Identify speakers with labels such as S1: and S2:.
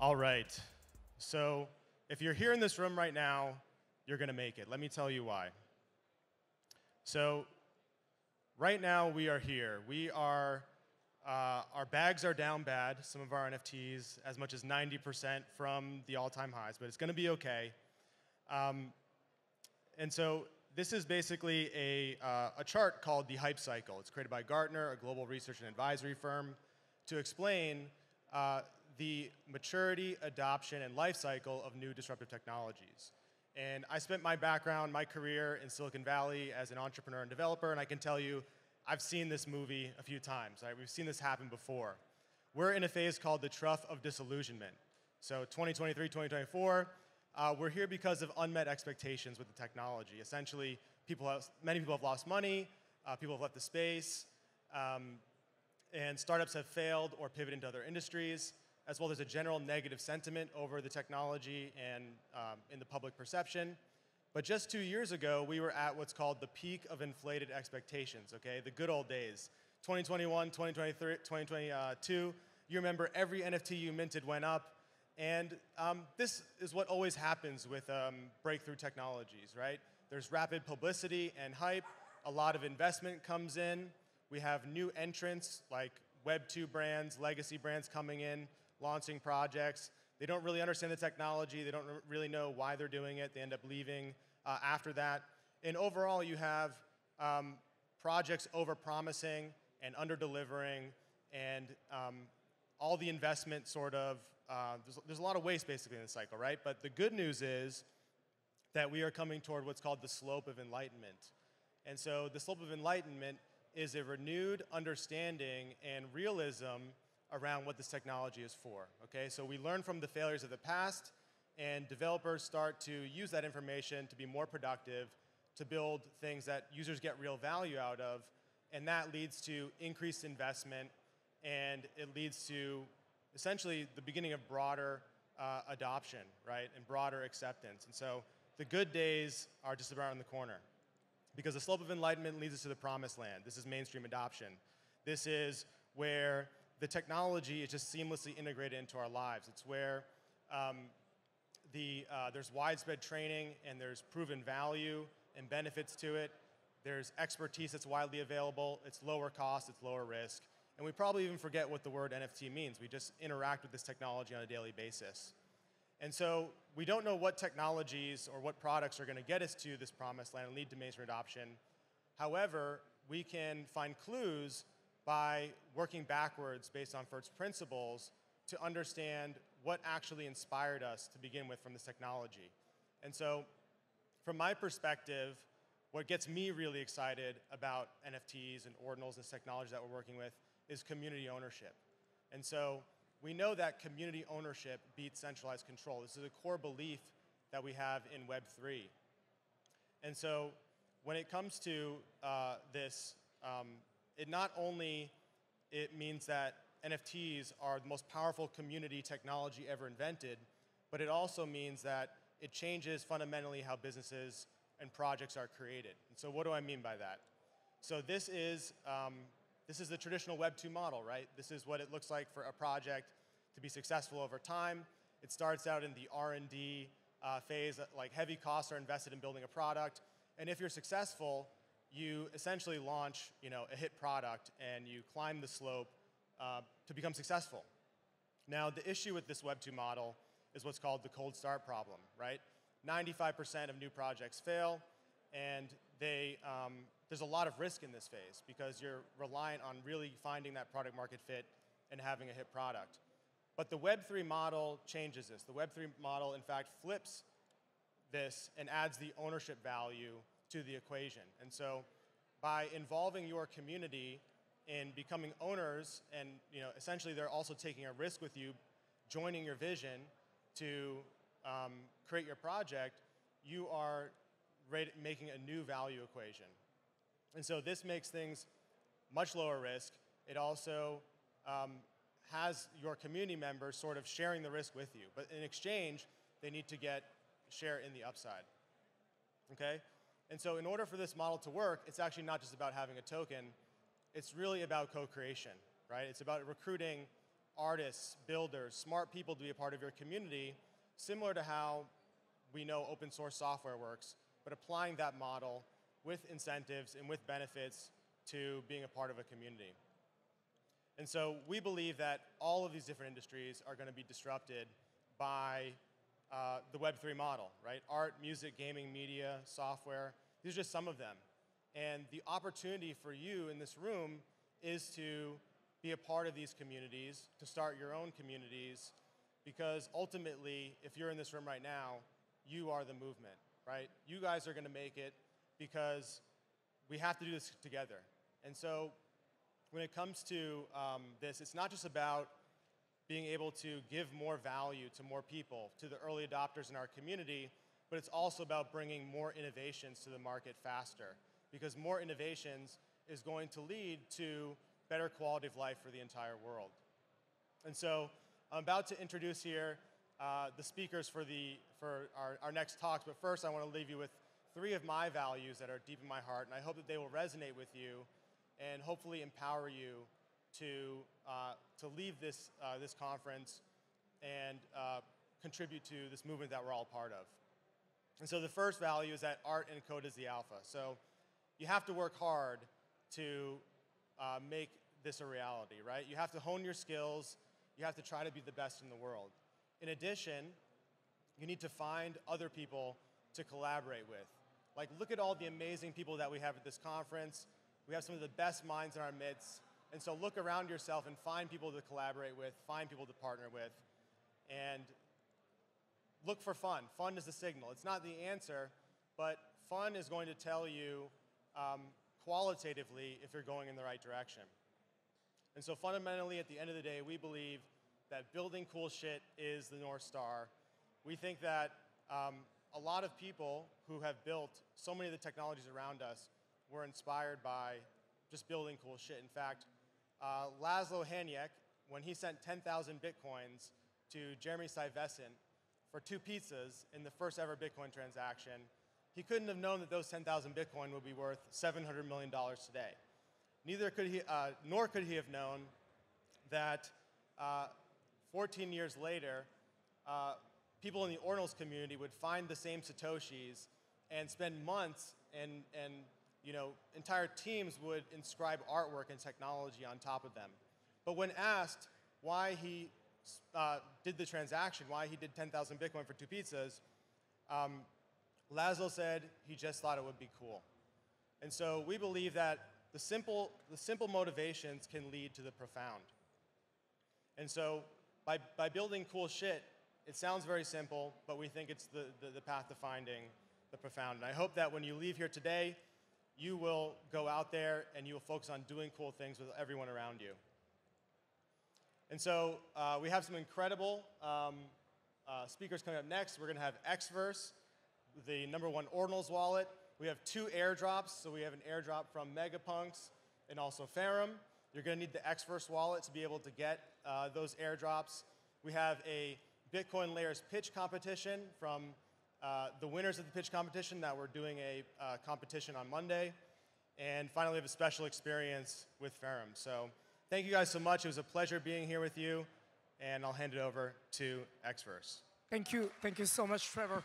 S1: All right. So if you're here in this room right now, you're going to make it. Let me tell you why. So right now we are here. We are, uh, our bags are down bad, some of our NFTs, as much as 90% from the all time highs, but it's going to be okay. Um, and so this is basically a, uh, a chart called the Hype Cycle. It's created by Gartner, a global research and advisory firm, to explain uh, the maturity, adoption, and life cycle of new disruptive technologies. And I spent my background, my career in Silicon Valley as an entrepreneur and developer, and I can tell you, I've seen this movie a few times. Right? We've seen this happen before. We're in a phase called the trough of disillusionment. So 2023, 2024, uh, we're here because of unmet expectations with the technology. Essentially, people have, many people have lost money, uh, people have left the space, um, and startups have failed or pivoted into other industries as well as a general negative sentiment over the technology and um, in the public perception. But just two years ago, we were at what's called the peak of inflated expectations, okay? The good old days. 2021, 2023, 2022, you remember every NFT you minted went up. And um, this is what always happens with um, breakthrough technologies, right? There's rapid publicity and hype, a lot of investment comes in. We have new entrants like Web2 brands, legacy brands coming in launching projects. They don't really understand the technology. They don't really know why they're doing it. They end up leaving uh, after that. And overall, you have um, projects over-promising and under-delivering, and um, all the investment sort of, uh, there's, there's a lot of waste basically in the cycle, right? But the good news is that we are coming toward what's called the slope of enlightenment. And so the slope of enlightenment is a renewed understanding and realism around what this technology is for. Okay, so we learn from the failures of the past, and developers start to use that information to be more productive, to build things that users get real value out of, and that leads to increased investment, and it leads to essentially the beginning of broader uh, adoption, right, and broader acceptance. And so the good days are just around the corner because the slope of enlightenment leads us to the promised land. This is mainstream adoption. This is where the technology is just seamlessly integrated into our lives. It's where um, the, uh, there's widespread training and there's proven value and benefits to it. There's expertise that's widely available. It's lower cost, it's lower risk. And we probably even forget what the word NFT means. We just interact with this technology on a daily basis. And so we don't know what technologies or what products are going to get us to this promised land and lead to mainstream adoption. However, we can find clues by working backwards based on first principles to understand what actually inspired us to begin with from this technology. And so, from my perspective, what gets me really excited about NFTs and ordinals and this technology that we're working with is community ownership. And so, we know that community ownership beats centralized control. This is a core belief that we have in Web3. And so, when it comes to uh, this um, it not only it means that NFTs are the most powerful community technology ever invented, but it also means that it changes fundamentally how businesses and projects are created. And so what do I mean by that? So this is, um, this is the traditional Web 2 model, right? This is what it looks like for a project to be successful over time. It starts out in the R&D uh, phase, like heavy costs are invested in building a product. And if you're successful, you essentially launch you know, a hit product and you climb the slope uh, to become successful. Now, the issue with this Web 2 model is what's called the cold start problem, right? 95% of new projects fail, and they, um, there's a lot of risk in this phase because you're reliant on really finding that product market fit and having a hit product. But the Web3 model changes this. The Web3 model, in fact, flips this and adds the ownership value to the equation. And so by involving your community in becoming owners, and you know, essentially they're also taking a risk with you, joining your vision to um, create your project, you are making a new value equation. And so this makes things much lower risk. It also um, has your community members sort of sharing the risk with you. But in exchange, they need to get share in the upside. Okay? And so in order for this model to work, it's actually not just about having a token, it's really about co-creation, right? It's about recruiting artists, builders, smart people to be a part of your community, similar to how we know open source software works, but applying that model with incentives and with benefits to being a part of a community. And so we believe that all of these different industries are going to be disrupted by uh, the Web3 model, right? Art, music, gaming, media, software. These are just some of them. And the opportunity for you in this room is to be a part of these communities, to start your own communities, because ultimately, if you're in this room right now, you are the movement, right? You guys are going to make it because we have to do this together. And so when it comes to um, this, it's not just about being able to give more value to more people, to the early adopters in our community, but it's also about bringing more innovations to the market faster. Because more innovations is going to lead to better quality of life for the entire world. And so I'm about to introduce here uh, the speakers for, the, for our, our next talks, but first I want to leave you with three of my values that are deep in my heart, and I hope that they will resonate with you and hopefully empower you to, uh, to leave this, uh, this conference and uh, contribute to this movement that we're all part of. And so the first value is that art and code is the alpha. So you have to work hard to uh, make this a reality, right? You have to hone your skills. You have to try to be the best in the world. In addition, you need to find other people to collaborate with. Like, look at all the amazing people that we have at this conference. We have some of the best minds in our midst. And so look around yourself and find people to collaborate with, find people to partner with, and look for fun. Fun is the signal. It's not the answer, but fun is going to tell you um, qualitatively if you're going in the right direction. And so fundamentally, at the end of the day, we believe that building cool shit is the North Star. We think that um, a lot of people who have built so many of the technologies around us were inspired by just building cool shit. In fact, uh, Laszlo Hanyecz, when he sent 10,000 bitcoins to Jeremy Sturdivant for two pizzas in the first ever Bitcoin transaction, he couldn't have known that those 10,000 Bitcoin would be worth $700 million today. Neither could he, uh, nor could he have known that uh, 14 years later, uh, people in the Ordinals community would find the same Satoshis and spend months and, and you know, entire teams would inscribe artwork and technology on top of them. But when asked why he uh, did the transaction, why he did 10,000 Bitcoin for two pizzas, um, said he just thought it would be cool. And so we believe that the simple, the simple motivations can lead to the profound. And so by, by building cool shit, it sounds very simple, but we think it's the, the, the path to finding the profound. And I hope that when you leave here today, you will go out there and you will focus on doing cool things with everyone around you. And so uh, we have some incredible um, uh, speakers coming up next. We're going to have Xverse, the number one Ordinals wallet. We have two airdrops. So we have an airdrop from Megapunks and also Ferrum. You're going to need the Xverse wallet to be able to get uh, those airdrops. We have a Bitcoin Layers pitch competition from uh, the winners of the pitch competition that we're doing a uh, competition on Monday. And finally, we have a special experience with Ferrum. So thank you guys so much. It was a pleasure being here with you. And I'll hand it over to Xverse.
S2: Thank you. Thank you so much, Trevor.